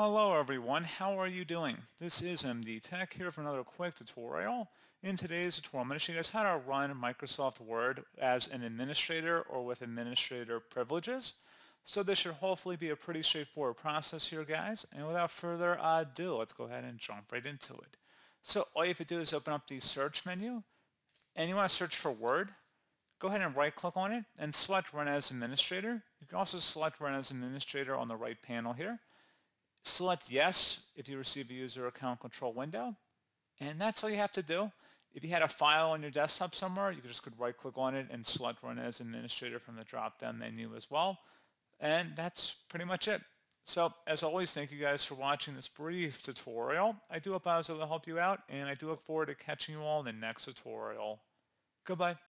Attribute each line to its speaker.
Speaker 1: Hello everyone, how are you doing? This is MD Tech here for another quick tutorial. In today's tutorial, I'm going to show you guys how to run Microsoft Word as an administrator or with administrator privileges. So this should hopefully be a pretty straightforward process here guys. And without further ado, let's go ahead and jump right into it. So all you have to do is open up the search menu and you want to search for Word. Go ahead and right click on it and select Run as Administrator. You can also select Run as Administrator on the right panel here. Select yes if you receive a user account control window. And that's all you have to do. If you had a file on your desktop somewhere, you just could just right click on it and select Run as Administrator from the drop-down menu as well. And that's pretty much it. So as always, thank you guys for watching this brief tutorial. I do hope I was able to help you out, and I do look forward to catching you all in the next tutorial. Goodbye.